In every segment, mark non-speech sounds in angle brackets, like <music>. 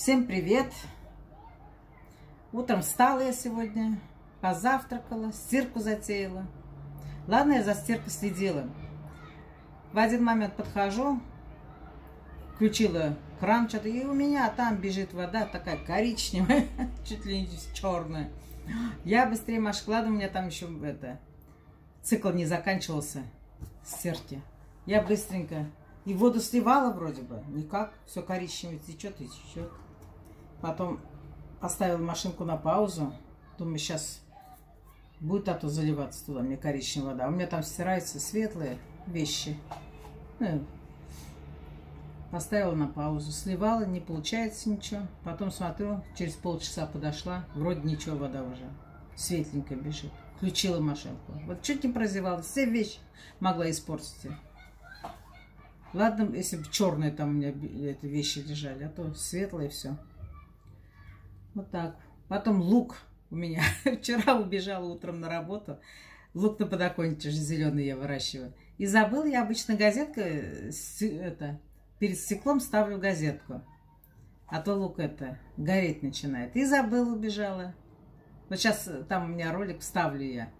Всем привет! Утром встала я сегодня, позавтракала, стирку затеяла. Ладно, я за стиркой следила. В один момент подхожу, включила кран, что-то, и у меня там бежит вода такая коричневая, <laughs> чуть ли не черная. Я быстрее машкладу, у меня там еще это, цикл не заканчивался стирки. Я быстренько и воду сливала вроде бы. Никак. Все коричневое течет и течет. Потом поставила машинку на паузу. Думаю, сейчас будет а то заливаться туда, мне коричневая вода. У меня там стираются светлые вещи. Ну, поставила на паузу. Сливала, не получается ничего. Потом смотрю, через полчаса подошла. Вроде ничего, вода уже светленькая бежит. Включила машинку. Вот чуть не прозевала. Все вещи могла испортить. Ладно, если бы черные там у меня эти вещи лежали, а то светлые все. Вот так. Потом лук у меня. <laughs> Вчера убежала утром на работу. Лук на подоконнике зеленый я выращиваю. И забыл я обычно газетка, это, перед стеклом ставлю газетку. А то лук это гореть начинает. И забыл, убежала. Вот сейчас там у меня ролик вставлю я.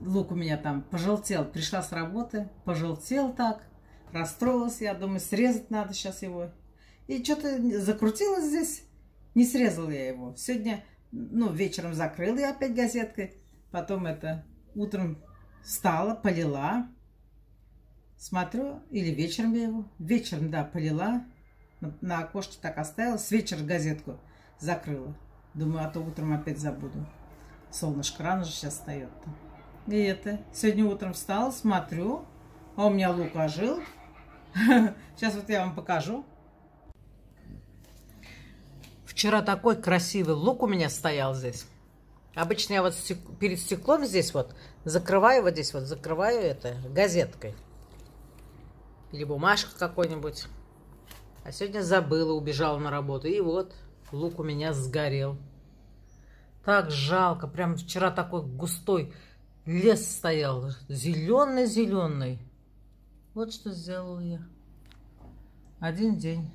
Лук у меня там пожелтел. Пришла с работы, пожелтел так. Расстроилась я, думаю, срезать надо сейчас его. И что-то закрутилось здесь, не срезала я его. Сегодня, ну, вечером закрыла я опять газеткой. Потом это, утром встала, полила. Смотрю, или вечером я его, вечером, да, полила. На, на окошке так оставила, с вечера газетку закрыла. Думаю, а то утром опять забуду. Солнышко рано же сейчас встает-то. И это, сегодня утром встала, смотрю, а у меня лук ожил, <laughs> Сейчас вот я вам покажу. Вчера такой красивый лук у меня стоял здесь. Обычно я вот перед стеклом здесь вот закрываю вот здесь вот, закрываю это газеткой. Или бумажка какой-нибудь. А сегодня забыла, убежала на работу. И вот лук у меня сгорел. Так жалко. Прям вчера такой густой лес стоял. Зеленый-зеленый. Вот что сделала я. Один день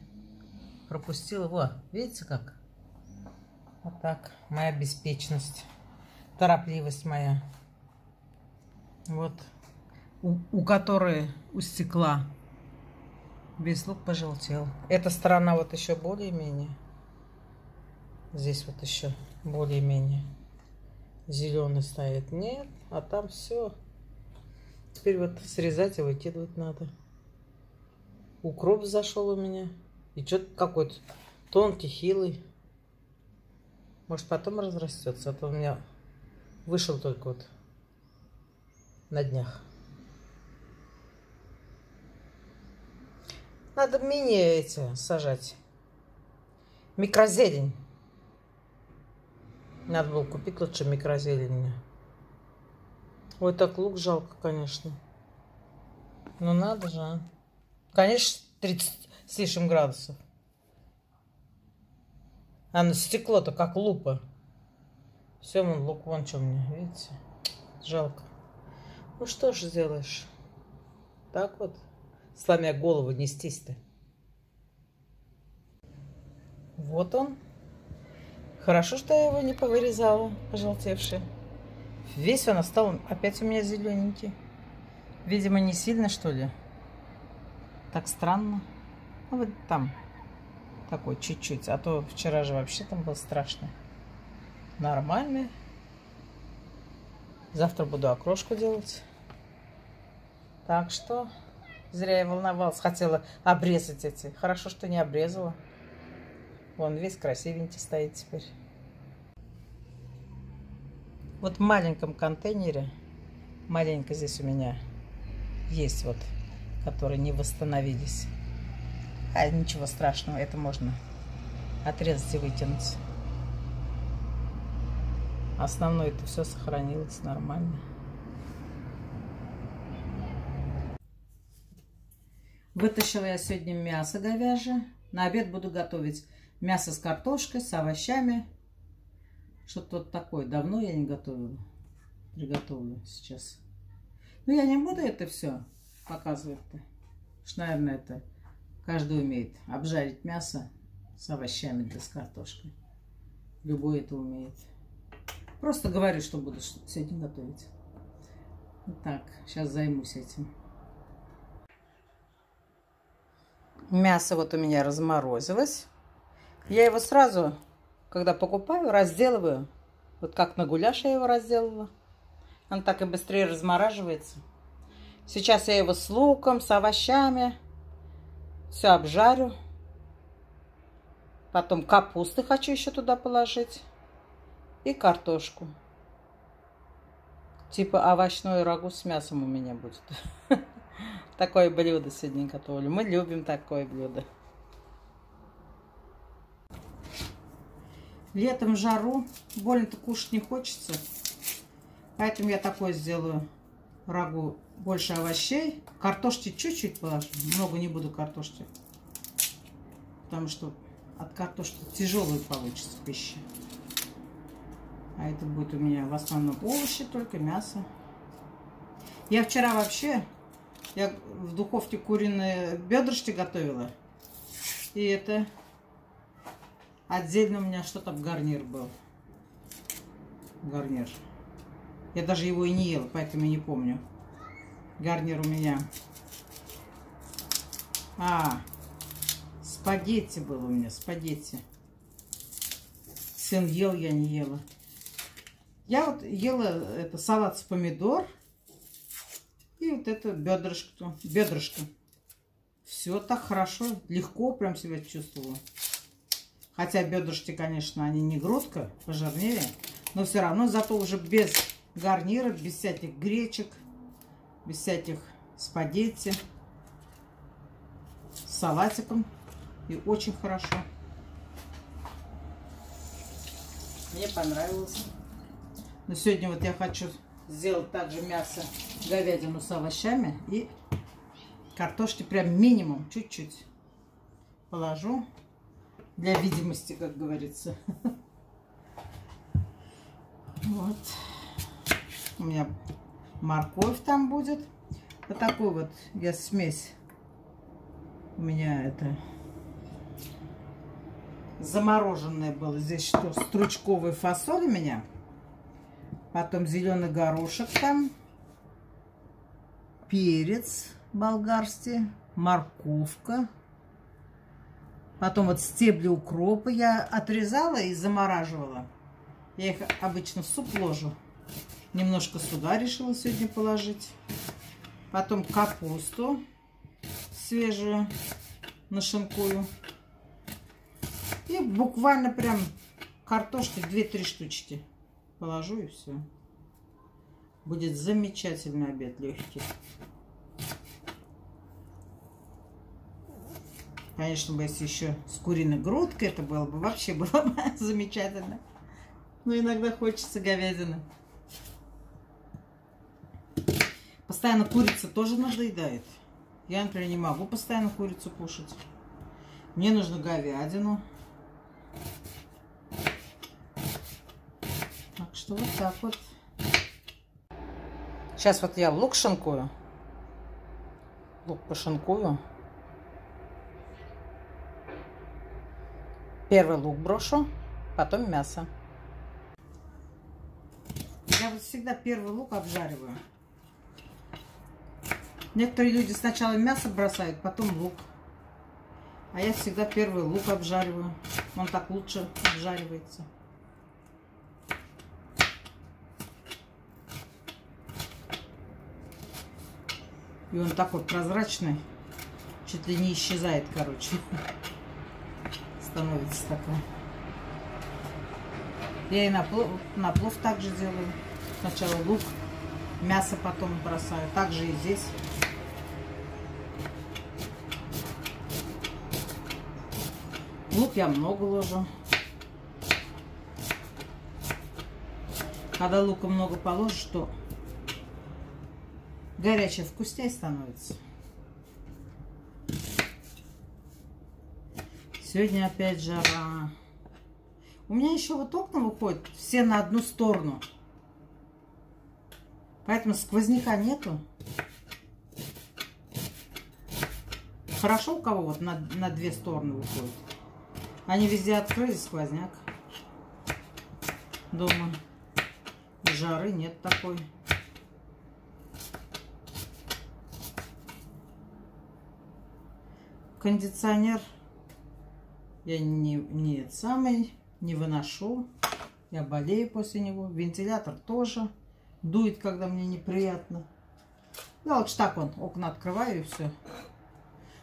пропустила. Во, видите как? Вот так. Моя беспечность. Торопливость моя. Вот. У, у которой у стекла весь лук пожелтел. Эта сторона вот еще более-менее. Здесь вот еще более-менее зеленый стоит. Нет, а там все Теперь вот срезать и выкидывать надо. Укроп зашел у меня. И что-то какой-то тонкий, хилый. Может, потом разрастется. А то у меня вышел только вот на днях. Надо мини эти сажать. Микрозелень. Надо было купить лучше микрозелень. Ой, так лук жалко, конечно. Ну надо же, а. Конечно, 30 с лишним градусов. А на стекло-то как лупа. Все, вон лук вон что мне, видите? Жалко. Ну что ж сделаешь? Так вот, сломя голову, нестись-то. Вот он. Хорошо, что я его не повырезала, пожелтевший. Весь он стал опять у меня зелененький. Видимо, не сильно, что ли. Так странно. Ну, вот там такой чуть-чуть. А то вчера же вообще там был страшно. Нормальный. Завтра буду окрошку делать. Так что зря я волновалась. Хотела обрезать эти. Хорошо, что не обрезала. Вон весь красивенький стоит теперь. Вот в маленьком контейнере, маленько здесь у меня есть вот, которые не восстановились. А ничего страшного, это можно отрезать и вытянуть. Основное это все сохранилось нормально. Вытащила я сегодня мясо говяжье. На обед буду готовить мясо с картошкой, с овощами что-то вот такое. Давно я не готовила. Приготовлю сейчас. Ну, я не буду это все показывать-то. Наверное, это каждый умеет обжарить мясо с овощами да с картошкой. Любой это умеет. Просто говорю, что буду сегодня готовить. Так, сейчас займусь этим. Мясо вот у меня разморозилось. Я его сразу, когда покупаю, разделываю. Вот как на гуляш я его разделала. Он так и быстрее размораживается. Сейчас я его с луком, с овощами все обжарю. Потом капусты хочу еще туда положить. И картошку. Типа овощное рагу с мясом у меня будет. <laughs> Такое блюдо сегодня готовлю. Мы любим такое блюдо. Летом жару больно-то кушать не хочется. Поэтому я такое сделаю. Рагу больше овощей. Картошки чуть-чуть положу. Много не буду картошки. Потому что от картошки тяжелый получится пища. А это будет у меня в основном овощи, только мясо. Я вчера вообще, я в духовке куриные бедрышки готовила. И это отдельно у меня что-то в гарнир был. Гарнир. Я даже его и не ела, поэтому не помню. Гарнир у меня. А, спагетти был у меня, спагетти. Сын ел, я не ела. Я вот ела это салат с помидор и вот это бедрышко. Бедрышко. Все так хорошо, легко прям себя чувствовала. Хотя бедрышки, конечно, они не грудка, пожирнее. Но все равно зато уже без гарнира, без всяких гречек, без всяких спагетти. С салатиком. И очень хорошо. Мне понравилось. Но сегодня вот я хочу сделать также мясо, говядину с овощами и картошки прям минимум, чуть-чуть положу для видимости, как говорится. <laughs> Вот. У меня морковь там будет. Вот такой вот я смесь. У меня это замороженная была. Здесь что, стручковый фасоль у меня. Потом зеленый горошек там. Перец болгарский. Морковка. Потом вот стебли укропа я отрезала и замораживала. Я их обычно в суп ложу. Немножко сюда решила сегодня положить. Потом капусту свежую нашинкую. И буквально прям картошки 2-3 штучки положу и все. Будет замечательный обед легкий. Конечно, бы если еще с куриной грудкой это было бы вообще <laughs> было бы замечательно. Но иногда хочется говядины. Постоянно курица тоже надоедает. Я, например, не могу постоянно курицу кушать. Мне нужно говядину. Так что вот так вот. Сейчас вот я лук шинкую. Лук пошинкую. Первый лук брошу, потом мясо. Я вот всегда первый лук обжариваю. Некоторые люди сначала мясо бросают, потом лук. А я всегда первый лук обжариваю. Он так лучше обжаривается. И он такой прозрачный. Чуть ли не исчезает, короче. <laughs> Становится такой. Я и на плов, на плов также делаю. Сначала лук, мясо потом бросаю. Также и здесь. Лук я много ложу. Когда лука много положишь, то горячее вкуснее становится. Сегодня опять жара. У меня еще вот окна выходят все на одну сторону. Поэтому сквозняка нету. Хорошо у кого вот на, на две стороны выходит. Они везде открыли сквозняк. Дома. Жары нет такой. Кондиционер я не, не самый, не выношу. Я болею после него. Вентилятор тоже дует, когда мне неприятно. Ну, лучше так он, окна открываю и все.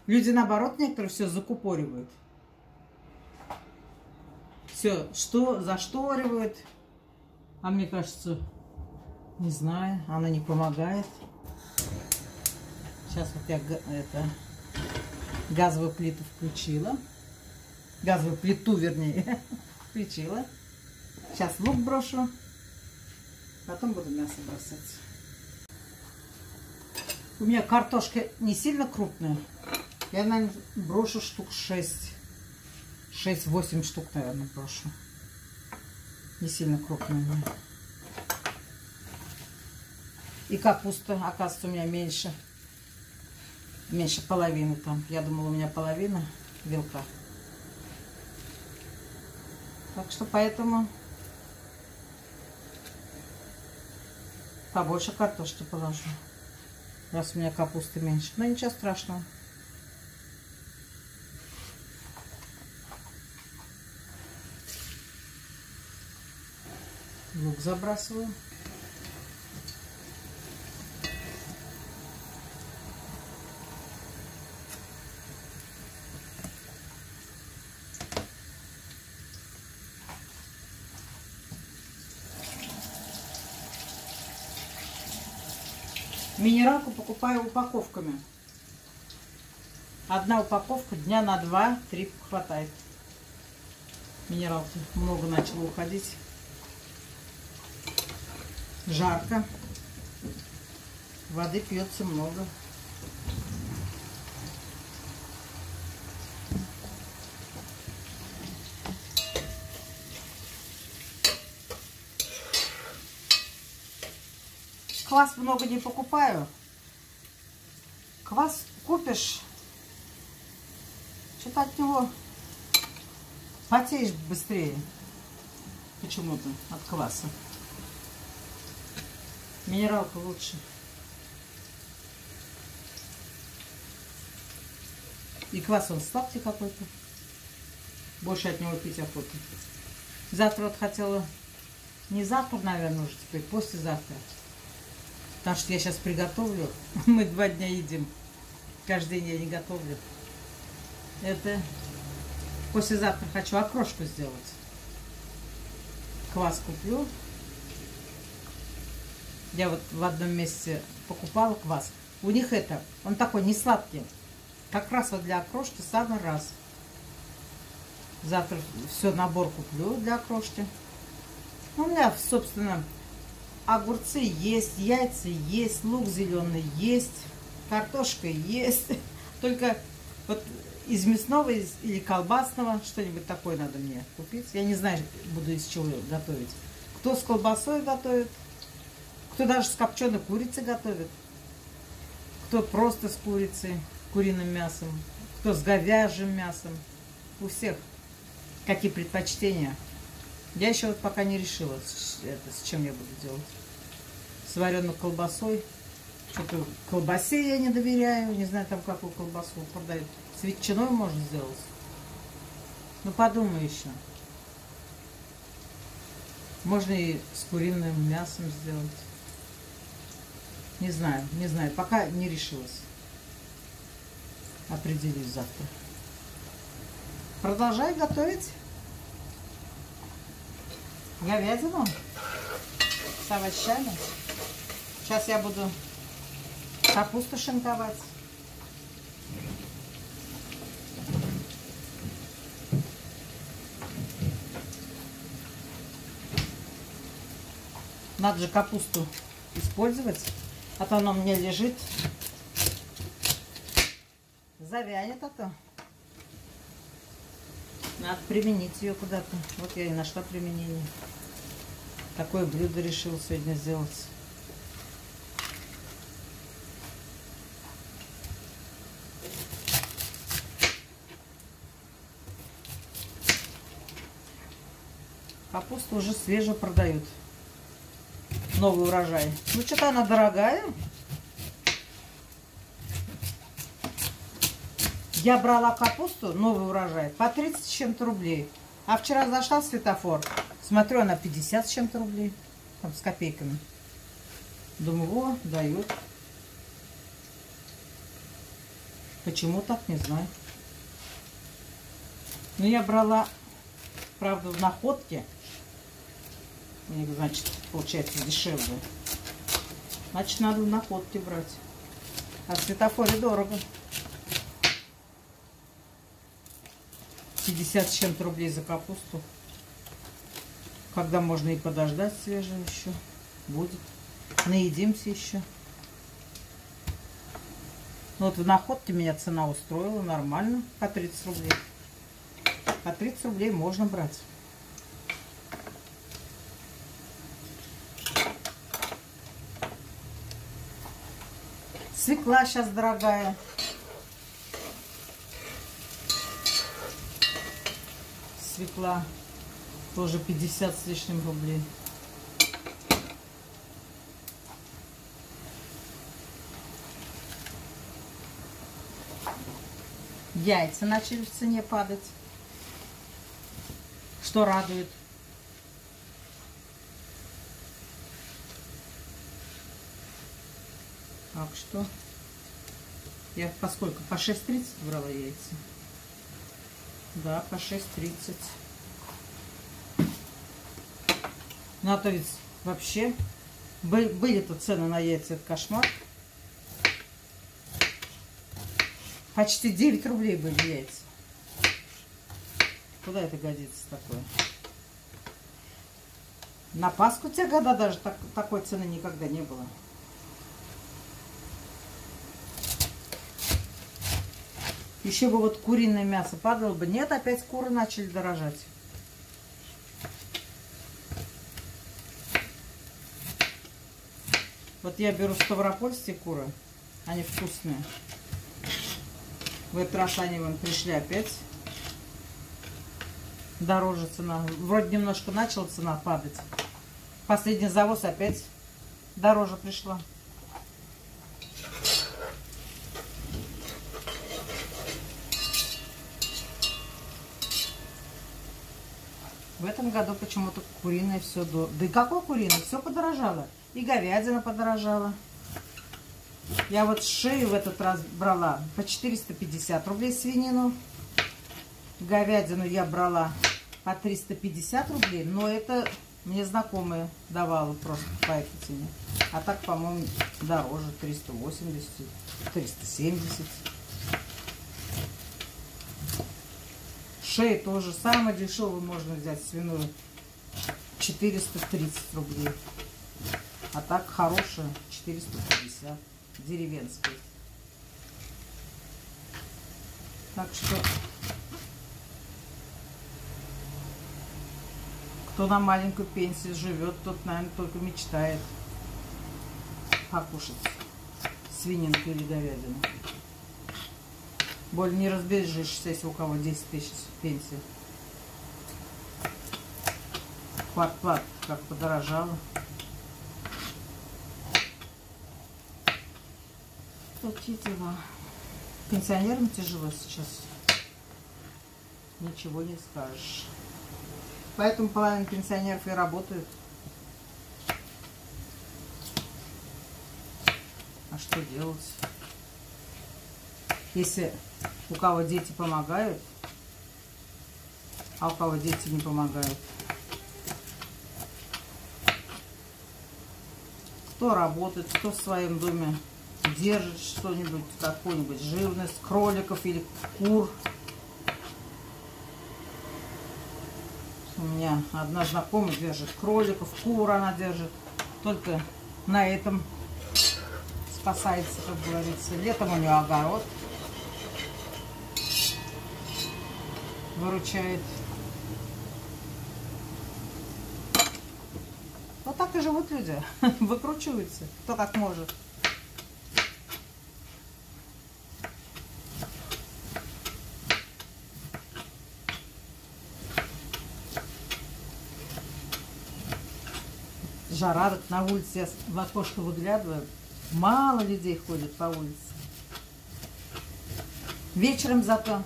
Люди, наоборот, некоторые все закупоривают. Все, что зашторивают. А мне кажется, не знаю, она не помогает. Сейчас вот я это, газовую плиту включила. Газовую плиту, вернее, <laughs> включила. Сейчас лук брошу. Потом буду мясо бросать. У меня картошка не сильно крупная. Я, наверное, брошу штук 6. 6-8 штук, наверное, брошу. Не сильно крупная. И капуста, оказывается, у меня меньше. Меньше половины там. Я думала, у меня половина вилка. Так что поэтому побольше картошки положу. Раз у меня капусты меньше. Но ничего страшного. Лук забрасываю. Минералку покупаю упаковками. Одна упаковка дня на два-три хватает. Минералки много начало уходить. Жарко. Воды пьется много. Квас много не покупаю. Квас купишь, что-то от него потеешь быстрее. Почему-то от кваса. Минералка лучше. И квас он сладкий какой-то. Больше от него пить охота. Завтра вот хотела, не завтра, наверное, уже теперь, послезавтра. Потому что я сейчас приготовлю. <laughs> Мы два дня едим. Каждый день я не готовлю. Это послезавтра хочу окрошку сделать. Квас куплю. Я вот в одном месте покупала квас. У них это, он такой не сладкий. Как раз вот для окрошки самый раз. Завтра все набор куплю для окрошки. У меня, собственно, огурцы есть, яйца есть, лук зеленый есть, картошка есть. <laughs> Только вот из мясного из, или колбасного что-нибудь такое надо мне купить. Я не знаю, буду из чего готовить. Кто с колбасой готовит, кто даже с копченой курицей готовит, кто просто с курицей, куриным мясом, кто с говяжьим мясом. У всех какие предпочтения. Я еще вот пока не решила, это, с чем я буду делать. С вареной колбасой. Что-то колбасе я не доверяю. Не знаю, там какую колбасу продают. С ветчиной можно сделать. Ну, подумай еще. Можно и с куриным мясом сделать. Не знаю, не знаю. Пока не решилась. Определюсь завтра. Продолжай готовить говядину с овощами. Сейчас я буду капусту шинковать. Надо же капусту использовать, а то она у меня лежит. Завянет, а то. Надо применить ее куда-то. Вот я и нашла применение. Такое блюдо решил сегодня сделать. Капусту уже свежую продают. Новый урожай. Ну, что-то она дорогая. Я брала капусту, новый урожай, по 30 с чем-то рублей. А вчера зашла в светофор, смотрю, она 50 с чем-то рублей. Там, с копейками. Думаю, о, дают. Почему так, не знаю. Но я брала, правда, в находке. Них, значит, получается дешевле. Значит, надо в находке брать. А в светофоре дорого. 50 с чем-то рублей за капусту. Когда можно и подождать свежее еще. Будет. Наедимся еще. Ну, вот в находке меня цена устроила нормально. По 30 рублей. По 30 рублей можно брать. Свекла сейчас дорогая. Свекла тоже 50 с лишним рублей. Яйца начали в цене падать. Что радует. Так что я поскольку по 6.30 брала яйца. Да, по 6.30. Ну, а то ведь вообще были-то цены на яйца, это кошмар. Почти 9 рублей были яйца. Куда это годится такое? На Пасху те года даже так, такой цены никогда не было. Еще бы вот куриное мясо падало бы. Нет, опять куры начали дорожать. Вот я беру ставропольские куры. Они вкусные. В этот раз они вам пришли опять. Дороже цена. Вроде немножко начала цена падать. Последний завоз опять дороже пришла. В этом году почему-то куриное все до... Да и какое куриное? Все подорожало. И говядина подорожала. Я вот шею в этот раз брала по 450 рублей свинину. Говядину я брала по 350 рублей, но это мне знакомые давала просто по этой цене. А так, по-моему, дороже 380, 370. Шею тоже самое дешевое можно взять свиную 430 рублей. А так хорошая 450 деревенской. Так что кто на маленькую пенсию живет, тот, наверное, только мечтает покушать свининку или говядину. Боль не разбежишься, если у кого 10 тысяч пенсии. Квартплат как подорожало. Такие дела. Пенсионерам тяжело сейчас. Ничего не скажешь. Поэтому половина пенсионеров и работают. А что делать? Если у кого дети помогают, а у кого дети не помогают. Кто работает, кто в своем доме держит что-нибудь, какую-нибудь живность, кроликов или кур. У меня одна знакомая держит кроликов, кур она держит. Только на этом спасается, как говорится. Летом у нее огород. Выручает. Вот так и живут люди. <laughs> Выкручиваются. Кто как может. жара на улице, я в окошко выглядываю, мало людей ходит по улице. Вечером зато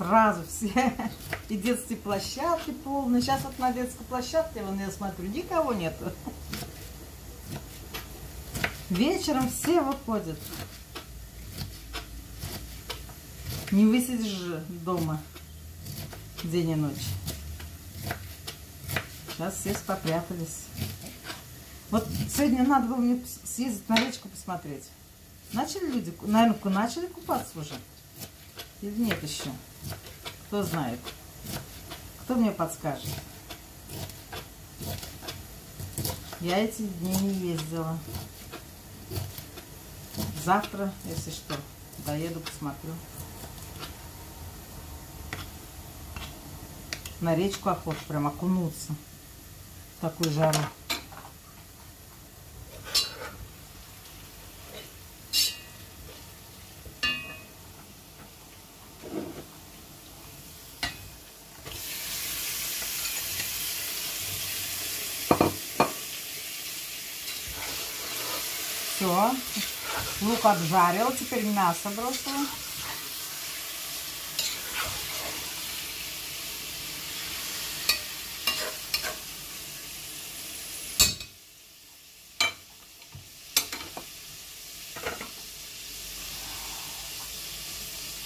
сразу все. <laughs> И детские площадки полные. Сейчас вот на детской площадке, вон я смотрю, никого нету. Вечером все выходят. Не высидишь же дома день и ночь. Сейчас все попрятались. Вот сегодня надо было мне съездить на речку посмотреть. Начали люди, наверное, начали купаться уже? Или нет еще? Кто знает? Кто мне подскажет? Я эти дни не ездила. Завтра, если что, доеду, посмотрю. На речку охота прям окунуться. В такую жару. Все. Лук. Теперь мясо бросила.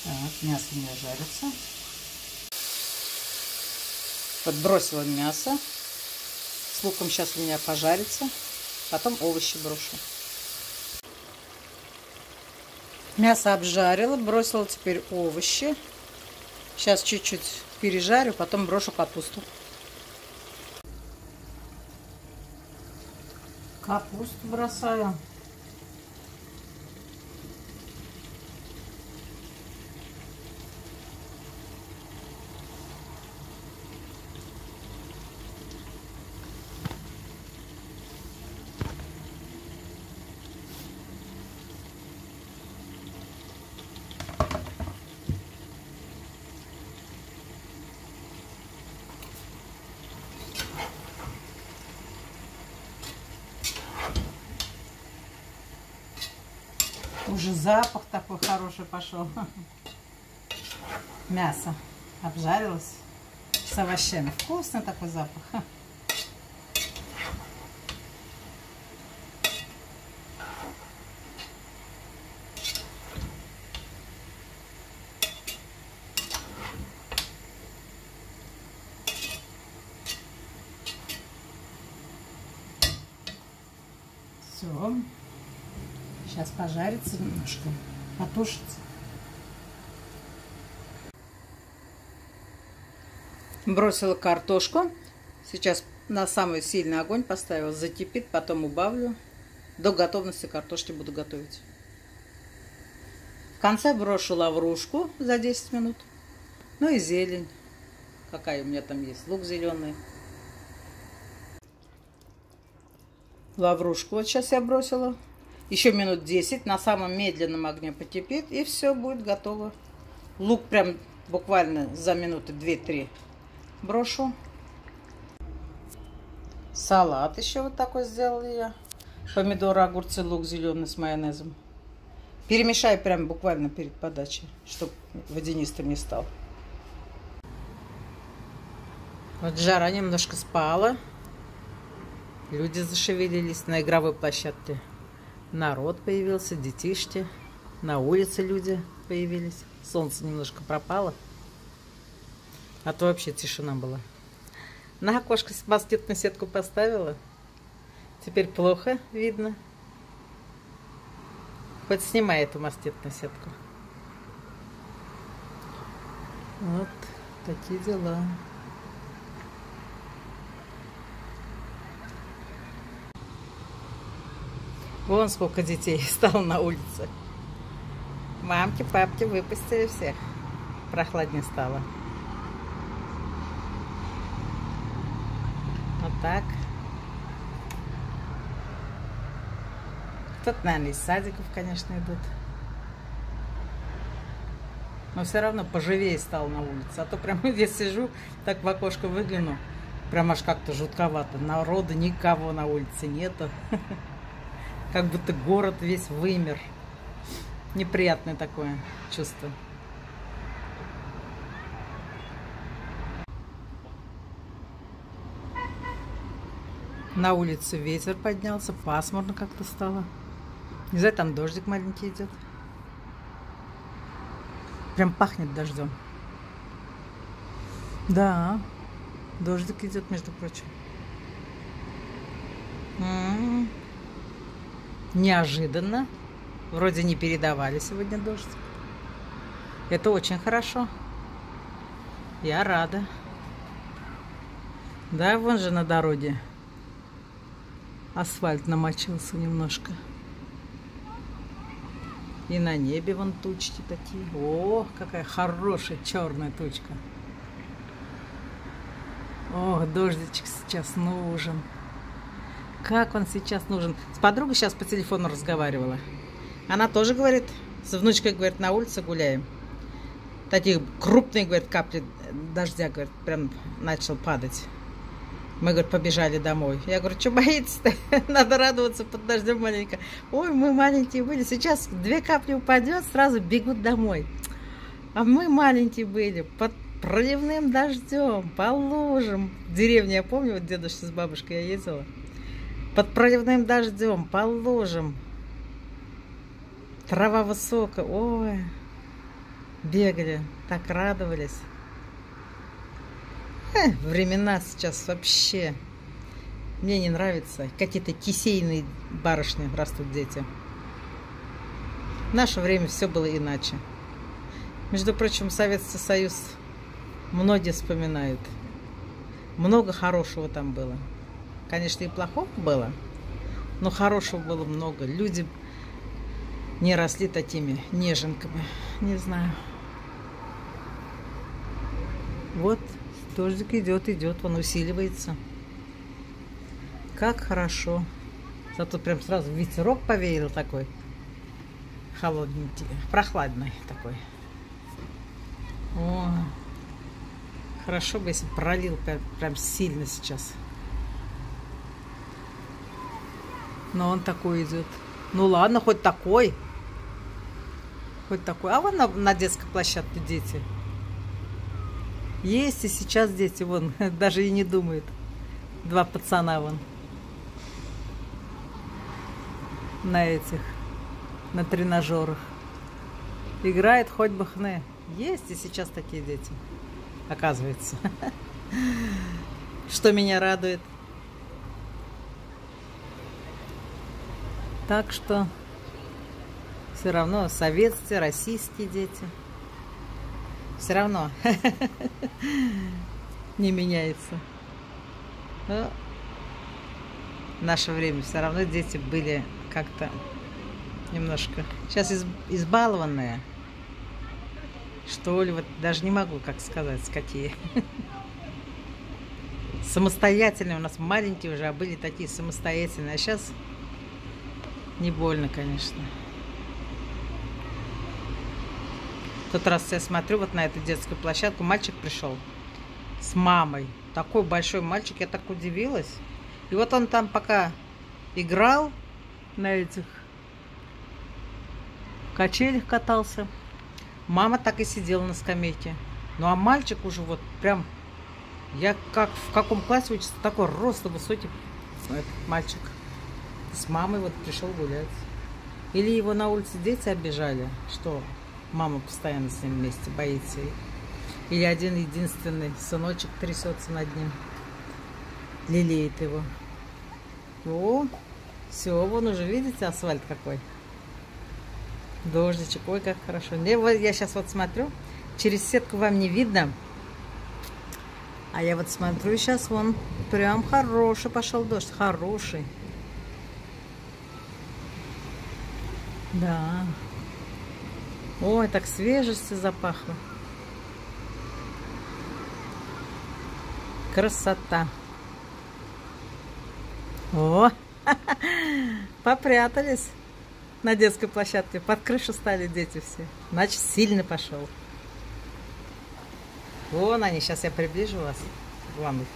Так, мясо у меня жарится. Подбросила мясо. С луком сейчас у меня пожарится. Потом овощи брошу. Мясо обжарила, бросила теперь овощи. Сейчас чуть-чуть пережарю, потом брошу капусту. Капусту бросаю. Уже запах такой хороший пошел. Мясо обжарилось с овощами. Вкусный такой запах. Все. Сейчас немножко, потушится. Бросила картошку. Сейчас на самый сильный огонь поставила. Закипит, потом убавлю. До готовности картошки буду готовить. В конце брошу лаврушку за 10 минут. Ну и зелень. Какая у меня там есть. Лук зеленый. Лаврушку вот сейчас я бросила. Еще минут 10 на самом медленном огне потепит, и все будет готово. Лук прям буквально за минуты 2-3 брошу. Салат еще вот такой сделала я. Помидоры, огурцы, лук зеленый с майонезом. Перемешаю прям буквально перед подачей, чтобы водянистым не стал. Вот жара немножко спала. Люди зашевелились на игровой площадке народ появился, детишки, на улице люди появились. Солнце немножко пропало, а то вообще тишина была. На окошко москитную сетку поставила. Теперь плохо видно. Хоть снимай эту москитную сетку. Вот такие дела. Вон сколько детей <laughs> стало на улице. Мамки, папки выпустили всех. Прохладнее стало. Вот так. Кто-то, наверное, из садиков, конечно, идут. Но все равно поживее стал на улице. А то прямо здесь <laughs> сижу, так в окошко выгляну. Прям аж как-то жутковато. Народа никого на улице нету. <laughs> Как будто город весь вымер. Неприятное такое чувство. На улице ветер поднялся, пасмурно как-то стало. Не знаю, там дождик маленький идет. Прям пахнет дождем. Да, дождик идет, между прочим. М-м-м. Неожиданно. Вроде не передавали сегодня дождь. Это очень хорошо. Я рада. Да, вон же на дороге Асфальт намочился немножко. И на небе вон тучки такие. О, какая хорошая черная тучка. Ох, дождичек сейчас нужен. Как он сейчас нужен. С подругой сейчас по телефону разговаривала. Она тоже говорит, с внучкой, говорит, на улице гуляем. Такие крупные, говорит, капли дождя, говорит, прям начал падать. Мы, говорит, побежали домой. Я говорю, что боится-то? <laughs> Надо радоваться под дождем маленько. Ой, мы маленькие были. Сейчас две капли упадет, сразу бегут домой. А мы маленькие были, под проливным дождем, по лужам. В деревне, я помню, вот дедушка с бабушкой я ездила. Под проливным дождем, по лужам. Трава высокая. Ой, бегали, так радовались. Эх, времена сейчас вообще мне не нравится. Какие-то кисейные барышни растут дети. В наше время все было иначе. Между прочим, Советский Союз многие вспоминают. Много хорошего там было. Конечно, и плохого было, но хорошего было много. Люди не росли такими неженками. Не знаю. Вот Дождик идет, идет, он усиливается. Как хорошо. Зато прям сразу ветерок повеял такой. Холодненький, прохладный такой. О, хорошо бы, если пролил прям, прям сильно сейчас. Но он такой идет. Ну ладно, хоть такой. Хоть такой. А вон на, на детской площадке дети. Есть и сейчас дети, вон, <laughs> даже и не думают. Два пацана вон. На этих, на тренажерах. Играет хоть бы хне. Есть и сейчас такие дети, оказывается. <laughs> Что меня радует. Так что все равно советские, российские дети – все равно <laughs> не меняется. Но в наше время все равно дети были как-то немножко сейчас из, избалованные. Что ли, вот даже не могу как сказать, какие. <laughs> Самостоятельные у нас маленькие уже, а были такие самостоятельные. А сейчас не больно, конечно. тот раз я смотрю вот на эту детскую площадку, мальчик пришел с мамой. Такой большой мальчик, я так удивилась. И вот он там пока играл на этих качелях катался. Мама так и сидела на скамейке. Ну а мальчик уже вот прям, я как в каком классе учится, такой рост высокий этот мальчик. С мамой вот пришел гулять. Или его на улице дети обижали, что Мама постоянно с ним вместе боится. Или один единственный сыночек трясется над ним. Лелеет его. О, все, вон уже, видите, асфальт какой. Дождичек, ой, как хорошо. Я, я сейчас вот смотрю, через сетку вам не видно. А я вот смотрю, сейчас вон прям хороший пошел дождь, хороший. Да. Ой, так свежестью запахло. Красота. О, <laughs> попрятались на детской площадке. Под крышу стали дети все. Значит, сильно пошел. Вон они, сейчас я приближу вас. Вон их.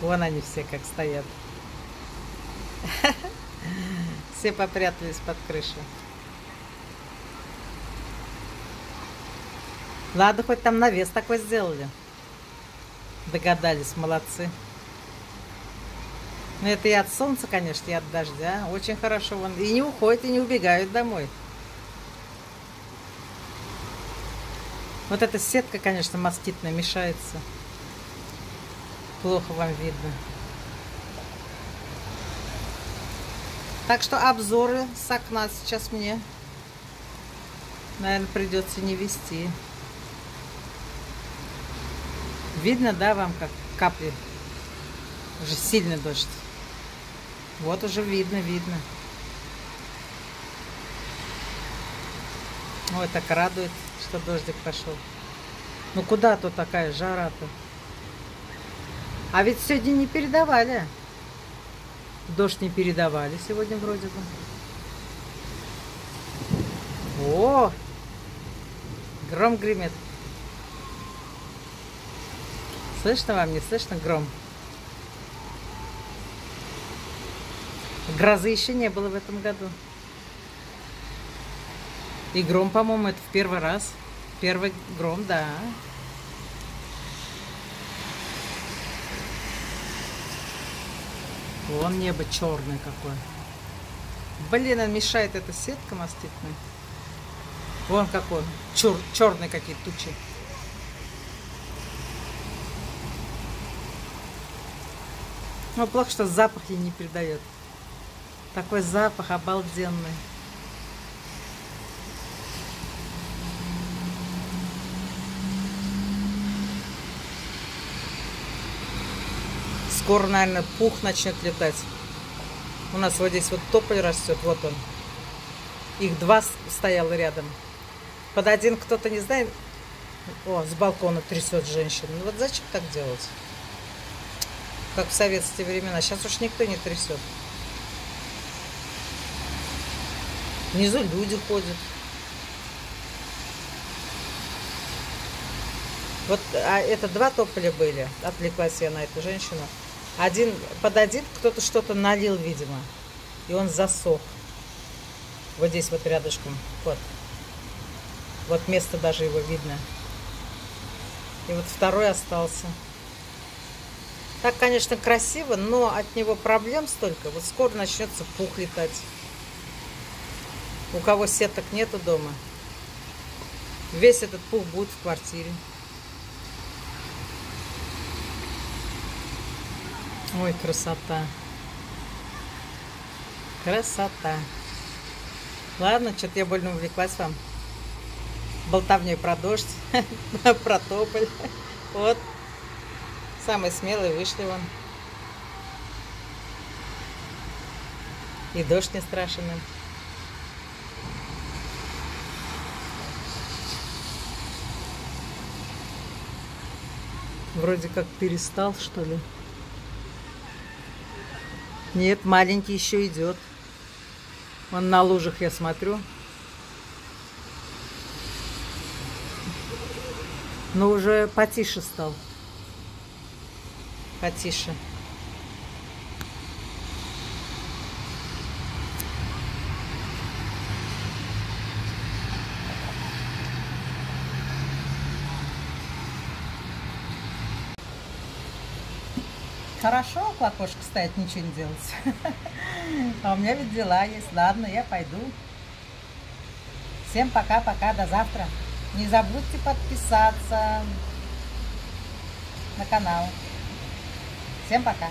Вон они все как стоят. <laughs> Все попрятались под крышу. Ладно, хоть там навес такой сделали. Догадались, молодцы. Но это и от солнца, конечно, и от дождя. Очень хорошо. Вон. И не уходят, и не убегают домой. Вот эта сетка, конечно, москитная мешается. Плохо вам видно. Так что обзоры с окна сейчас мне, наверное, придется не вести. Видно, да, вам как капли? Уже сильный дождь. Вот уже видно, видно. Ой, так радует, что дождик пошел. Ну куда тут такая жара-то? А ведь сегодня не передавали. Дождь не передавали сегодня вроде бы. О! Гром гремит. Слышно вам, не слышно гром? Грозы еще не было в этом году. И гром, по-моему, это в первый раз. Первый гром, да. Вон небо черное какое. Блин, он мешает эта сетка маститная. Вон какой. Чер черные какие тучи. Ну, плохо, что запах ей не передает. Такой запах обалденный. Скоро, наверное, пух начнет летать. У нас вот здесь вот тополь растет, вот он. Их два стояло рядом. Под один кто-то, не знает, о, с балкона трясет женщина. Ну вот зачем так делать? Как в советские времена. Сейчас уж никто не трясет. Внизу люди ходят. Вот а это два тополя были. Отвлеклась я на эту женщину. Один, под один кто-то что-то налил, видимо. И он засох. Вот здесь вот рядышком. Вот. Вот место даже его видно. И вот второй остался. Так, конечно, красиво, но от него проблем столько. Вот скоро начнется пух летать. У кого сеток нету дома. Весь этот пух будет в квартире. Ой, красота. Красота. Ладно, что-то я больно увлеклась вам. Болтовней про дождь, <laughs> про тополь. Вот. Самые смелые вышли вон. И дождь не страшен. Вроде как перестал, что ли. Нет, маленький еще идет. Он на лужах, я смотрю. Но уже потише стал. Потише. Хорошо к окошку стоять, ничего не делать. <laughs> А у меня ведь дела есть. Ладно, я пойду. Всем пока-пока, до завтра. Не забудьте подписаться на канал. Всем пока.